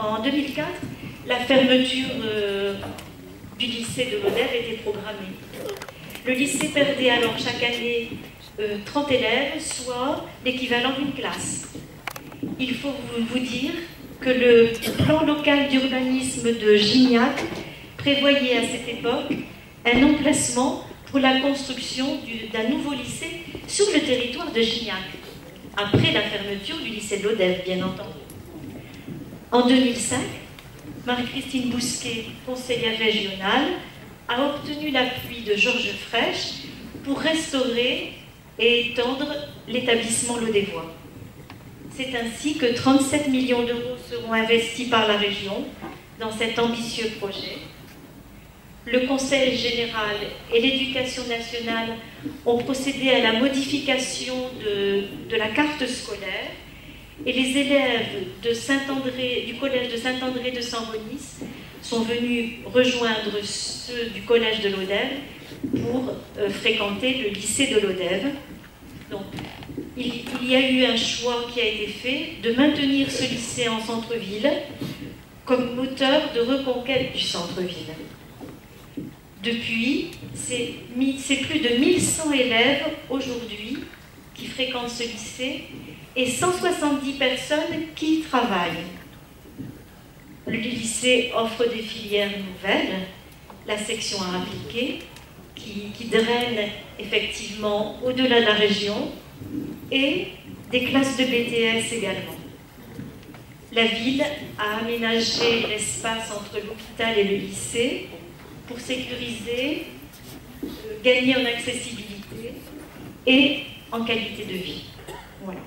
En 2004, la fermeture euh, du lycée de Lodève était programmée. Le lycée perdait alors chaque année 30 élèves, soit l'équivalent d'une classe. Il faut vous dire que le plan local d'urbanisme de Gignac prévoyait à cette époque un emplacement pour la construction d'un nouveau lycée sur le territoire de Gignac, après la fermeture du lycée de l'Odève, bien entendu. En 2005, Marie-Christine Bousquet, conseillère régionale, a obtenu l'appui de Georges Frêche pour restaurer et étendre l'établissement Lodévois. C'est ainsi que 37 millions d'euros seront investis par la région dans cet ambitieux projet. Le Conseil général et l'Éducation nationale ont procédé à la modification de, la carte scolaire et les élèves du collège de Saint-André de Saint-Ronis sont venus rejoindre ceux du collège de l'Odève pour euh, fréquenter le lycée de l'Odève. Donc, il, y a eu un choix qui a été fait de maintenir ce lycée en centre-ville comme moteur de reconquête du centre-ville. Depuis, c'est plus de 1100 élèves aujourd'hui qui fréquentent ce lycée et 170 personnes qui y travaillent. Le lycée offre des filières nouvelles, la section à appliquer, qui, qui draine effectivement au-delà de la région, et des classes de BTS également. La ville a aménagé l'espace entre l'hôpital et le lycée pour sécuriser, euh, gagner en accessibilité et en qualité de vie. Voilà.